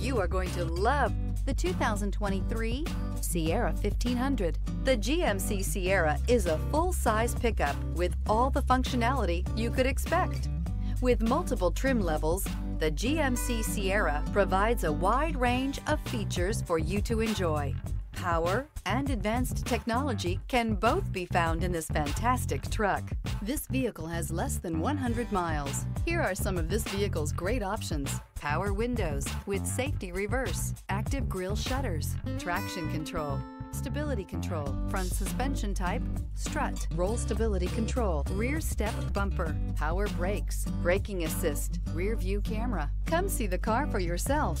You are going to love the 2023 Sierra 1500. The GMC Sierra is a full-size pickup with all the functionality you could expect. With multiple trim levels, the GMC Sierra provides a wide range of features for you to enjoy. Power and advanced technology can both be found in this fantastic truck. This vehicle has less than 100 miles. Here are some of this vehicle's great options. Power windows with safety reverse, active grille shutters, traction control, stability control, front suspension type, strut, roll stability control, rear step bumper, power brakes, braking assist, rear view camera. Come see the car for yourself.